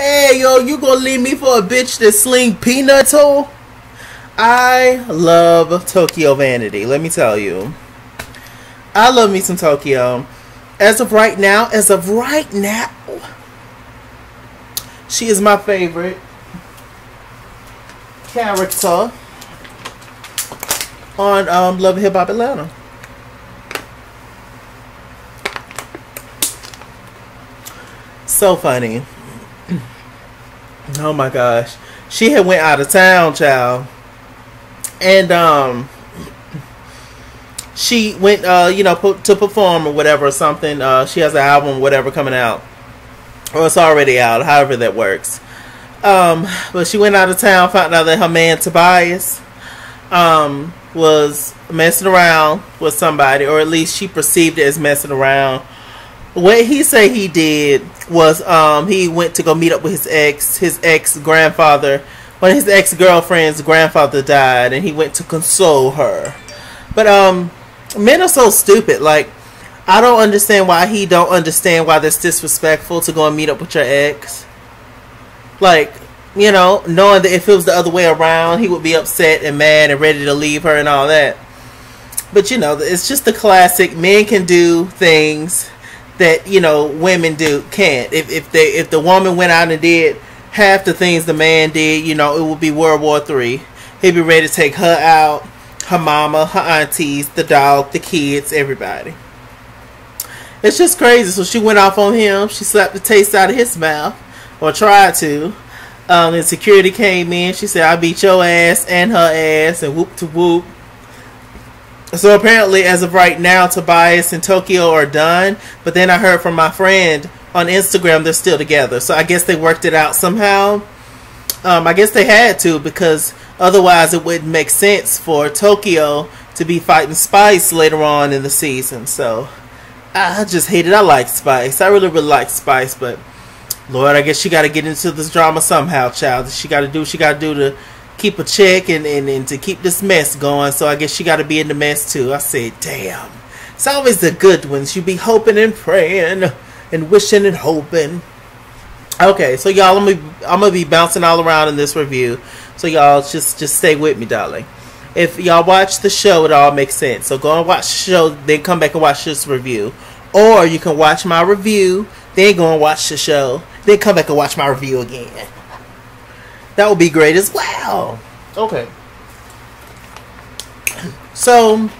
Hey, yo, you gonna leave me for a bitch that sling peanuts hole? I love Tokyo Vanity. Let me tell you. I love me some Tokyo. As of right now, as of right now, she is my favorite character on um, Love Hip Hop Atlanta. So funny. Oh my gosh. She had went out of town, child. And um she went uh you know to perform or whatever or something. Uh she has an album whatever coming out. Or it's already out, however that works. Um but she went out of town, found out that her man Tobias um was messing around with somebody or at least she perceived it as messing around what he say he did was um he went to go meet up with his ex his ex grandfather when his ex girlfriend's grandfather died and he went to console her. But um men are so stupid like i don't understand why he don't understand why that's disrespectful to go and meet up with your ex. Like you know knowing that if it was the other way around he would be upset and mad and ready to leave her and all that. But you know it's just the classic men can do things that you know women do can't. If if they if the woman went out and did half the things the man did, you know, it would be World War Three. He'd be ready to take her out, her mama, her aunties, the dog, the kids, everybody. It's just crazy. So she went off on him. She slapped the taste out of his mouth, or tried to. Um, and security came in. She said, "I beat your ass and her ass," and whoop to whoop. So apparently, as of right now, Tobias and Tokyo are done. But then I heard from my friend on Instagram they're still together. So I guess they worked it out somehow. Um, I guess they had to because otherwise it wouldn't make sense for Tokyo to be fighting Spice later on in the season. So I just hate it. I like Spice. I really, really like Spice, but Lord, I guess she got to get into this drama somehow, child. She got to do what she got to do to keep a check and, and, and to keep this mess going. So I guess she got to be in the mess too. I said, damn. It's always the good ones. You be hoping and praying and wishing and hoping. Okay, so y'all, I'm gonna, be bouncing all around in this review. So y'all just just stay with me, darling. If y'all watch the show, it all makes sense. So go and watch the show, then come back and watch this review. Or you can watch my review, then go and watch the show, then come back and watch my review again. That would be great as well. Okay. So,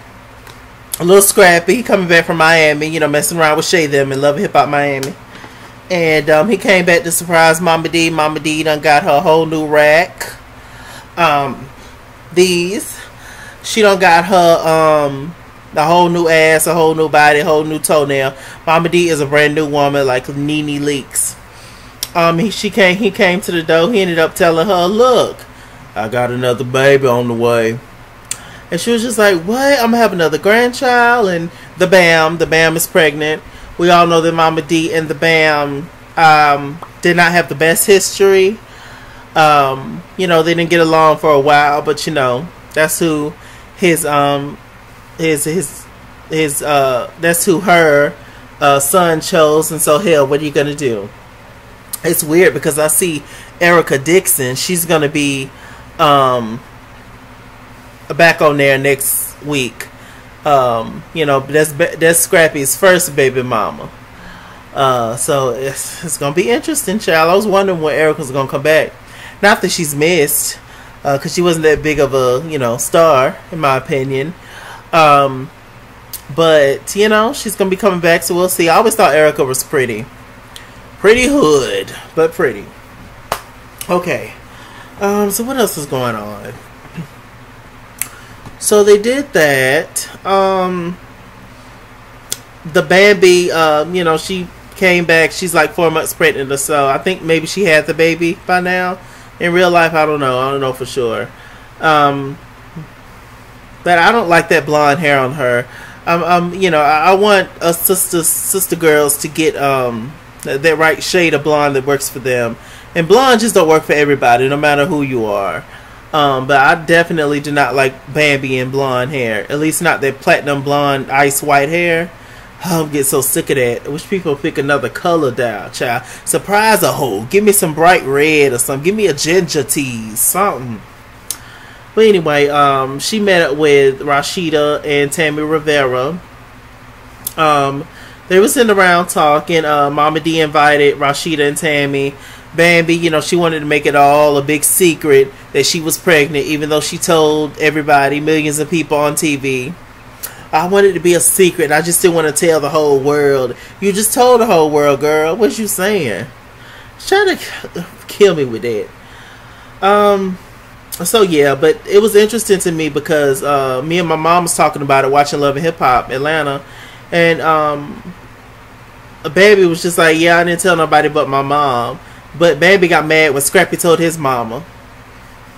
a Lil Scrappy coming back from Miami, you know, messing around with Shay them and Love Hip Hop Miami. And um, he came back to surprise Momma Dee. Momma Dee done got her whole new rack. Um, these. She done got her um the whole new ass, a whole new body, a whole new toenail. Momma Dee is a brand new woman like Nene Leakes. Um, he, she came. He came to the door. He ended up telling her, "Look, I got another baby on the way." And she was just like, "What? I'm gonna have another grandchild." And the Bam, the Bam is pregnant. We all know that Momma Dee and the Bam um, did not have the best history. Um, you know, they didn't get along for a while, but you know, that's who his um his his his uh that's who her uh, son chose. And so, hell, what are you gonna do? It's weird because I see Erika Dixon. She's gonna be um, back on there next week. Um, you know, that's that's Scrappy's first baby mama. Uh, so it's it's gonna be interesting, child. I was wondering when Erika's gonna come back. Not that she's missed, because uh, she wasn't that big of a you know star in my opinion. Um, but you know she's gonna be coming back, so we'll see. I always thought Erica was pretty. Pretty hood, but pretty. Okay. Um, so what else is going on? So they did that. Um, the Bambi, um, you know, she came back. She's like four months pregnant or so. I think maybe she had the baby by now. In real life, I don't know. I don't know for sure. Um, but I don't like that blonde hair on her. Um, um you know, I, I want us sister sister girls to get um that right shade of blonde that works for them. And blonde just don't work for everybody, no matter who you are. Um, but I definitely do not like Bambi and blonde hair. At least not that platinum blonde, ice white hair. I'm getting so sick of that. I wish people pick another color down, child. Surprise a hoe. Give me some bright red or something. Give me a ginger tea, something. But anyway, um, she met up with Rasheeda and Tammy Rivera. Um, they were sitting around talking. Uh, Momma Dee invited Rasheeda and Tammy. Bambi, you know, she wanted to make it all a big secret that she was pregnant, even though she told everybody, millions of people on TV. I wanted to be a secret. I just didn't want to tell the whole world. You just told the whole world, girl. What you saying? Trying to kill me with that. Um. So yeah, but it was interesting to me because uh, me and my mom was talking about it, watching Love and Hip Hop Atlanta, and um, baby was just like, "Yeah, I didn't tell nobody but my mom." But baby got mad when Scrappy told his mama.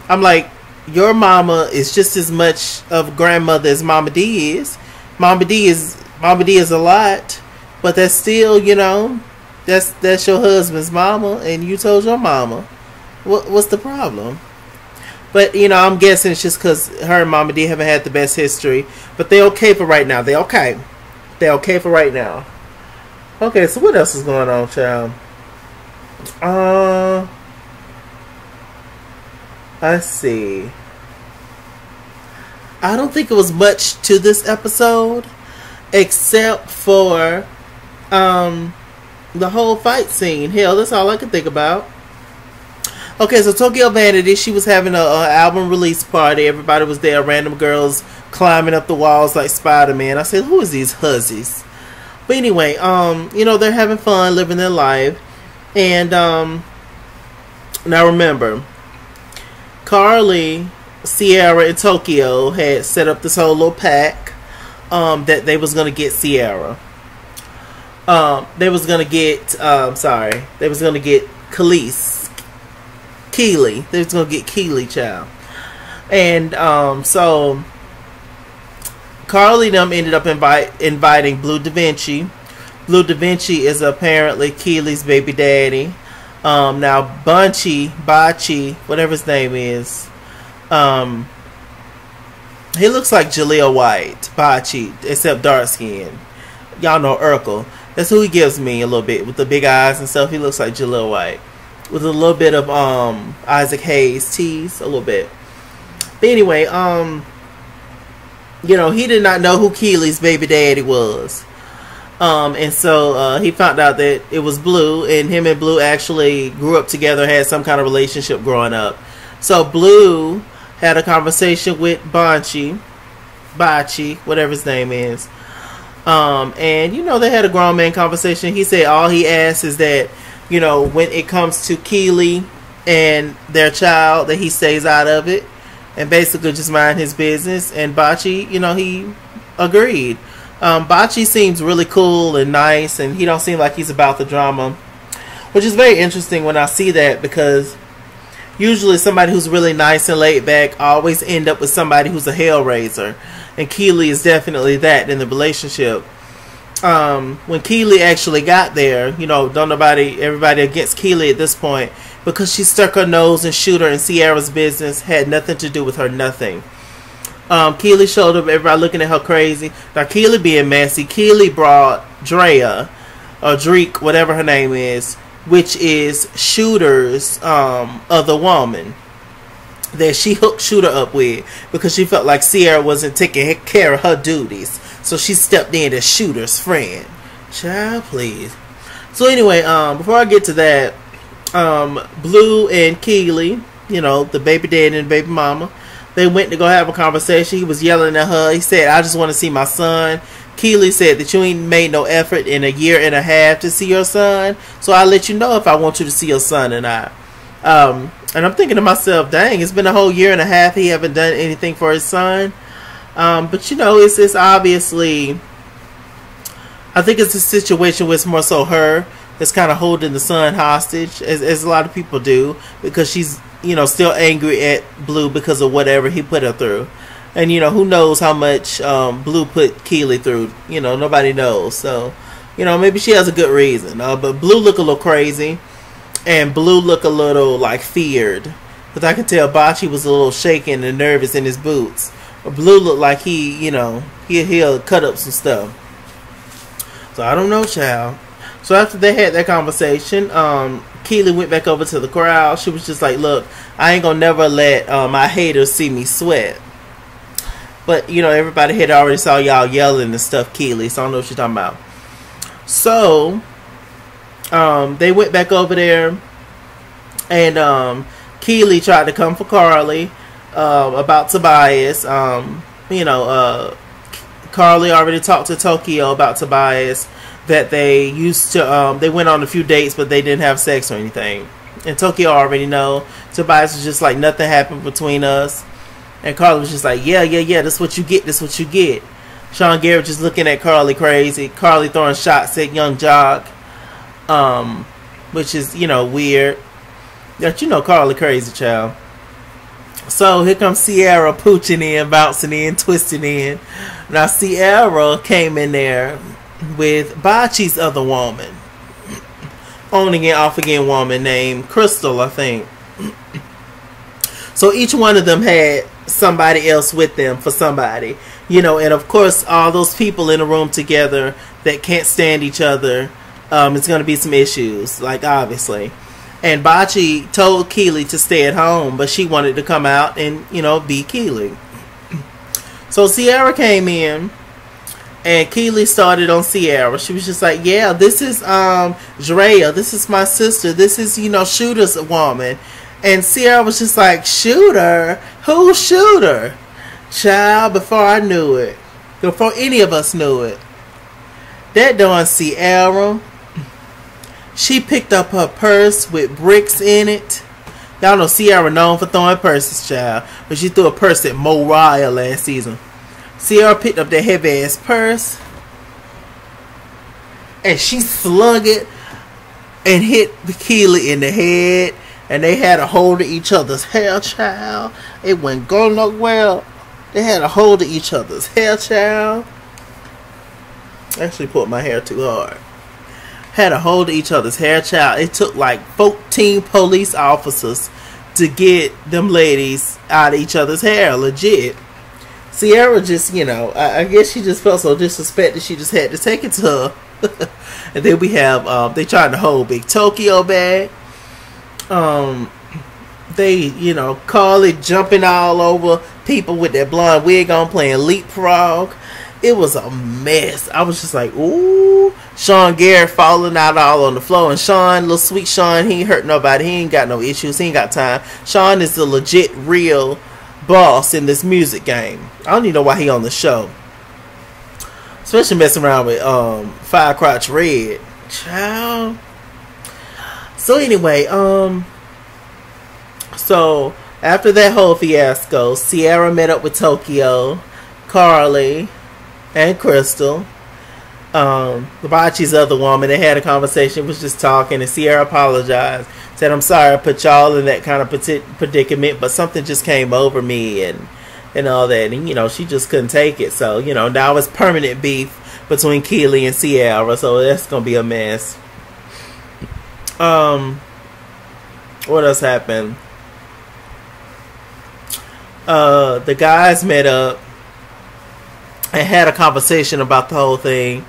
I'm like, your mama is just as much of grandmother as Momma Dee is. Momma Dee is Momma Dee is a lot, but that's still, you know, that's that's your husband's mama, and you told your mama. What what's the problem? But you know, I'm guessing it's just because her and Momma Dee haven't had the best history. But they okay for right now. They okay. They okay for right now. Okay, so what else is going on, child? Uh, let's see. I don't think it was much to this episode, except for um the whole fight scene. Hell, that's all I can think about. Okay, so Tokyo Vanity, she was having a, a, album release party. Everybody was there. Random girls climbing up the walls like Spider Man. I said, "Who is these hussies?" But anyway, um, you know they're having fun, living their life, and um, now remember, Karlie Sierra, and Tokyo had set up this whole little pack um, that they was gonna get Sierra. Um, they was gonna get um, sorry, they was gonna get Kelis, Keely. They was gonna get Keely, child. And um, so Karlie them ended up invite inviting Blue Davinch. Blue Davinch is apparently Keely's baby daddy. Um, now Bunchy, Bachi, whatever his name is, um, he looks like Jaleel White, Bachi, except dark skin. Y'all know Urkel. That's who he gives me a little bit with the big eyes and stuff. He looks like Jaleel White with a little bit of um Isaac Hayes tease, a little bit. But anyway, um, you know, he did not know who Keely's baby daddy was. Um, and so uh, he found out that it was Blue, and him and Blue actually grew up together, had some kind of relationship growing up. So Blue had a conversation with Banchi, Bachi, whatever his name is. Um, and you know they had a grown man conversation. He said all he asks is that you know when it comes to Keely and their child that he stays out of it and basically just mind his business. And Bachi, you know, he agreed. Um, Bachi seems really cool and nice, and he don't seem like he's about the drama, which is very interesting when I see that because usually somebody who's really nice and laid back always end up with somebody who's a hellraiser, and Keely is definitely that in the relationship. Um, when Keely actually got there, you know, don't nobody, everybody against Keely at this point because she stuck her nose and shoot her in Sierra's business had nothing to do with her nothing. Um, Keely showed up, everybody looking at her crazy. Now Keely being messy, Keely brought Drea, or Dreek, whatever her name is, which is Shooter's um, other woman that she hooked Shooter up with because she felt like Sierra wasn't taking care of her duties. So she stepped in as Shooter's friend. Child, please. So anyway, um, before I get to that, um, Blue and Keely, you know, the baby daddy and the baby mama, they went to go have a conversation. He was yelling at her. He said, I just want to see my son. Keely said that you ain't made no effort in a year and a half to see your son. So I'll let you know if I want you to see your son or not. Um, and I'm thinking to myself, dang, it's been a whole year and a half. He haven't done anything for his son. Um, but you know, it's, it's obviously, I think it's a situation where it's more so her that's kind of holding the son hostage, as, as a lot of people do, because she's, you know, still angry at Blue because of whatever he put her through and you know who knows how much um, Blue put Keely through. You know nobody knows. So you know maybe she has a good reason. Uh, but Blue look a little crazy, and Blue look a little like feared because I could tell Bachi was a little shaken and nervous in his boots. Blue looked like he you know he he'll cut up some stuff. So I don't know, child. So after they had that conversation, um, Keely went back over to the crowd. She was just like, "Look, I ain't gonna never let uh, my haters see me sweat." But you know, everybody had already saw y'all yelling and stuff, Keely. So I don't know what you're talking about. So, um, they went back over there, and um, Keely tried to come for Karlie uh, about Tobias. Um, you know, uh, Karlie already talked to Tokyo about Tobias that they used to. Um, they went on a few dates, but they didn't have sex or anything. And Tokyo already know. Tobias was just like nothing happened between us. And Karlie was just like, yeah, yeah, yeah. That's what you get. That's what you get. Sean Garrett just looking at Karlie crazy. Karlie throwing shots at Yung Joc um, which is you know weird. That you know Karlie crazy child. So here comes Sierra pooching in, bouncing in, twisting in. Now Sierra came in there with Bachi's other woman, on again, off again woman named Crystal, I think. So each one of them had somebody else with them for somebody, you know, and of course all those people in a room together that can't stand each other, um, it's going to be some issues, like obviously. And Bachi told Keely to stay at home, but she wanted to come out and, you know, be Keely. So Sierra came in and Keely started on Sierra. She was just like, "Yeah, this is um Drea. This is my sister. This is you know Shooter's woman." And Sierra was just like, "Shooter? Who Shooter?" Child, before I knew it, before any of us knew it, that darn Sierra she picked up her purse with bricks in it. Y'all know Sierra known for throwing purses, child. But she threw a purse at Moriah last season. Sierra picked up that heavy ass purse. And she slung it and hit Keely in the head. And they had a hold of each other's hair, child. It wasn't going nowhere. They had a hold of each other's hair, child. I actually put my hair too hard had a hold of each other's hair child. It took like 14 police officers to get them ladies out of each other's hair, legit. Sierra just, you know, I, I guess she just felt so disrespected she just had to take it to her. and then we have, um, they trying to hold Big Tokyo back. Um, they, you know, call it jumping all over people with that blonde wig on playing leapfrog. It was a mess. I was just like, ooh. Sean Garrett falling out all on the floor. And Sean, little sweet Sean, he ain't hurt nobody. He ain't got no issues. He ain't got time. Sean is the legit, real boss in this music game. I don't even know why he on the show. Especially messing around with um Fire Crotch Red. Child. So anyway, um so after that whole fiasco, Sierra met up with Tokyo, Karlie, and Crystal. Um, other woman, they had a conversation, was just talking, and Sierra apologized. Said, I'm sorry I put y'all in that kind of predicament, but something just came over me and and all that. And, you know, she just couldn't take it. So, you know, now it's permanent beef between Keely and Sierra. So that's going to be a mess. Um, what else happened? Uh, the guys met up and had a conversation about the whole thing.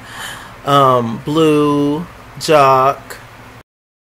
Um, Blue, Joc,